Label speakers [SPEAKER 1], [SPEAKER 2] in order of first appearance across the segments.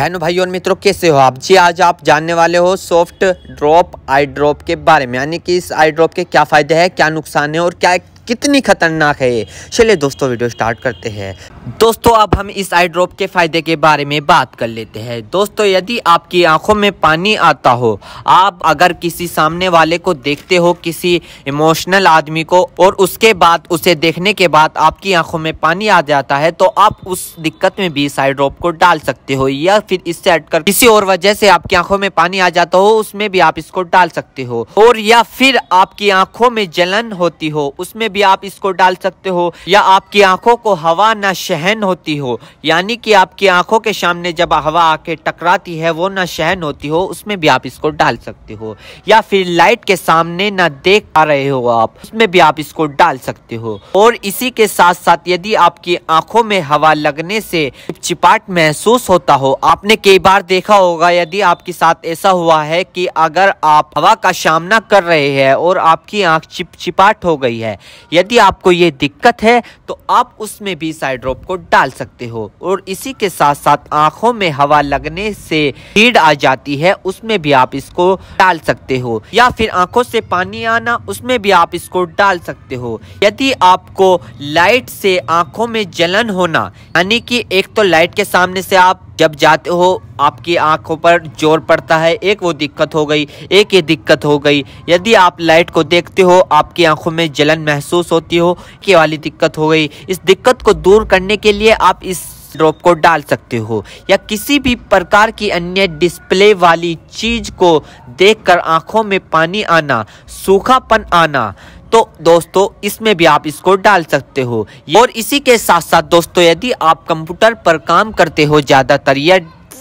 [SPEAKER 1] बहनों, भाइयों और मित्रों, कैसे हो आप? जी, आज आप जानने वाले हो सॉफ्ट ड्रॉप आई ड्रॉप के बारे में, यानी कि इस आई ड्रॉप के क्या फ़ायदे हैं, क्या नुकसान है और क्या कितनी खतरनाक है चलिए दोस्तों, वीडियो स्टार्ट करते हैं। दोस्तों, अब हम इस आई ड्रॉप के फ़ायदे के बारे में बात कर लेते हैं। दोस्तों, यदि आपकी आँखों में पानी आता हो, आप अगर किसी सामने वाले को देखते हो, किसी इमोशनल आदमी को, और उसके बाद, उसे देखने के बाद आपकी आँखों में पानी आ जाता है तो आप उस दिक्कत में भी इस आई ड्रॉप को डाल सकते हो, या फिर इससे हटकर किसी और वजह से आपकी आँखों में पानी आ जाता हो, उसमें भी आप इसको डाल सकते हो। और या फिर आपकी आँखों में जलन होती हो, उसमें भी आप इसको डाल सकते हो, या आपकी आँखों को हवा ना शहन होती हो, यानी कि आपकी आँखों के सामने जब हवा आके टकराती है, वो न शहन होती हो, उसमें भी आप इसको डाल सकते हो। या फिर लाइट के सामने न देख पा रहे हो आप, उसमें भी आप इसको डाल सकते हो। और इसी के साथ साथ यदि आपकी आँखों में हवा लगने से चिपाट महसूस होता हो, आपने कई बार देखा होगा, यदि आपके साथ ऐसा हुआ है कि अगर आप हवा का सामना कर रहे हैं और आपकी आँख चिपचिपाट हो गई है यदि आपको ये दिक्कत है तो आप उसमें भी साइड ड्रॉप को डाल सकते हो। और इसी के साथ साथ आँखों में हवा लगने से हीड आ जाती है, उसमें भी आप इसको डाल सकते हो। या फिर आँखों से पानी आना, उसमें भी आप इसको डाल सकते हो। यदि आपको लाइट से आँखों में जलन होना, यानी कि एक तो लाइट के सामने से आप जब जाते हो, आपकी आँखों पर ज़ोर पड़ता है, एक वो दिक्कत हो गई, एक ये दिक्कत हो गई। यदि आप लाइट को देखते हो, आपकी आँखों में जलन महसूस होती हो कि वाली दिक्कत हो गई। इस दिक्कत को दूर करने के लिए आप इस ड्रॉप को डाल सकते हो, या किसी भी प्रकार की अन्य डिस्प्ले वाली चीज़ को देखकर आँखों में पानी आना, सूखापन आना तो दोस्तों, इसमें भी आप इसको डाल सकते हो। और इसी के साथ साथ दोस्तों, यदि आप कंप्यूटर पर काम करते हो, ज़्यादातर या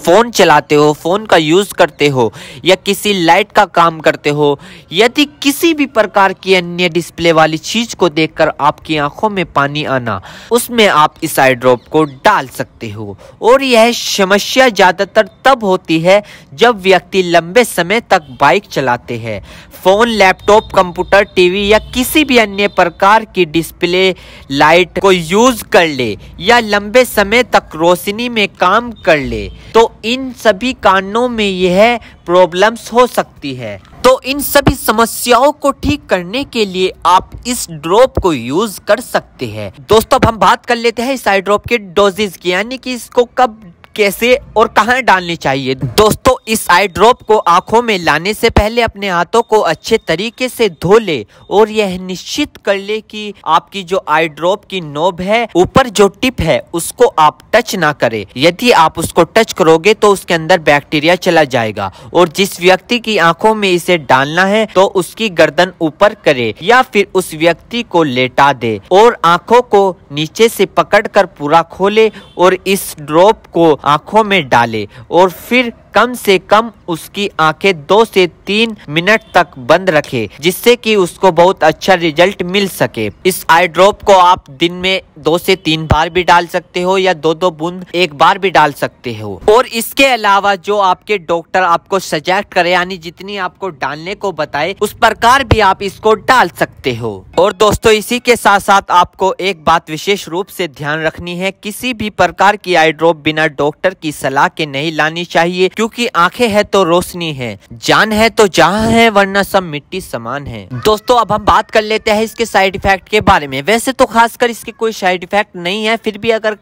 [SPEAKER 1] फ़ोन चलाते हो, फ़ोन का यूज़ करते हो, या किसी लाइट का काम करते हो, यदि किसी भी प्रकार की अन्य डिस्प्ले वाली चीज़ को देखकर आपकी आँखों में पानी आना, उसमें आप इस आई ड्रॉप को डाल सकते हो। और यह समस्या ज़्यादातर तब होती है जब व्यक्ति लंबे समय तक बाइक चलाते हैं। फ़ोन लैपटॉप कंप्यूटर टीवी या किसी भी अन्य प्रकार की डिस्प्ले लाइट को यूज़ कर ले या लंबे समय तक रोशनी में काम कर ले तो इन सभी कारणों में यह प्रॉब्लम्स हो सकती है। तो इन सभी समस्याओं को ठीक करने के लिए आप इस ड्रॉप को यूज़ कर सकते हैं। दोस्तों, अब हम बात कर लेते हैं इस आई ड्रॉप के डोजेज की, यानी कि इसको कब, कैसे और कहाँ डालनी चाहिए। दोस्तों इस आई ड्रॉप को आँखों में लाने से पहले अपने हाथों को अच्छे तरीके से धो ले और यह निश्चित कर ले कि आपकी जो आई ड्रॉप की नोब है, ऊपर जो टिप है, उसको आप टच ना करें। यदि आप उसको टच करोगे तो उसके अंदर बैक्टीरिया चला जाएगा और जिस व्यक्ति की आँखों में इसे डालना है तो उसकी गर्दन ऊपर करे या फिर उस व्यक्ति को लेटा दे और आँखों को नीचे से पकड़कर पूरा खोले और इस ड्रॉप को आँखों में डाले और फिर कम से कम उसकी आँखें दो से तीन मिनट तक बंद रखे, जिससे कि उसको बहुत अच्छा रिज़ल्ट मिल सके। इस आई ड्रॉप को आप दिन में दो से तीन बार भी डाल सकते हो या दो दो बूंद एक बार भी डाल सकते हो। और इसके अलावा जो आपके डॉक्टर आपको सजेस्ट करे, यानी जितनी आपको डालने को बताए, उस प्रकार भी आप इसको डाल सकते हो। और दोस्तों, इसी के साथ साथ आपको एक बात विशेष रूप से ध्यान रखनी है, किसी भी प्रकार की आई ड्रॉप बिना डॉक्टर की सलाह के नहीं लानी चाहिए। क्योंकि आँखें है तो रोशनी है, जान है तो जहाँ है, वरना सब मिट्टी समान है। दोस्तों, अब हम बात कर लेते हैं इसके साइड इफ़ेक्ट के बारे में। वैसे तो खासकर इसके कोई साइड इफ़ेक्ट नहीं है, फिर भी अगर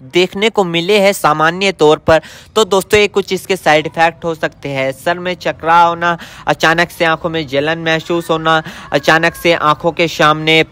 [SPEAKER 1] देखने को मिले हैं सामान्य तौर पर तो दोस्तों, ये कुछ इसके साइड इफ़ेक्ट हो सकते हैं। सर में चकरा होना, अचानक से आँखों में जलन महसूस होना, अचानक से आँखों के सामने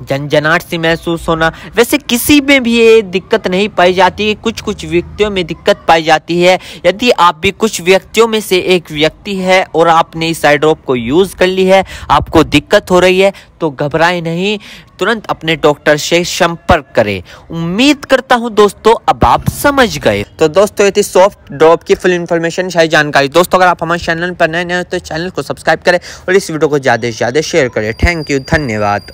[SPEAKER 1] झंझनाट सी महसूस होना। वैसे किसी में भी ये दिक्कत नहीं पाई जाती है कुछ कुछ व्यक्तियों में दिक्कत पाई जाती है। यदि आप भी कुछ व्यक्तियों में से एक व्यक्ति है और आपने इस आई ड्रॉप को यूज़ कर ली है, आपको दिक्कत हो रही है तो घबराए नहीं। तुरंत अपने डॉक्टर से संपर्क करें। उम्मीद करता हूँ दोस्तों, अब आप समझ गए। तो दोस्तों ये थी सॉफ्ट ड्रॉप की फुल इन्फॉर्मेशन शायद जानकारी। दोस्तों, अगर आप हमारे चैनल पर नए नए हो तो चैनल को सब्सक्राइब करें और इस वीडियो को ज़्यादा से ज़्यादा शेयर करें। थैंक यू धन्यवाद।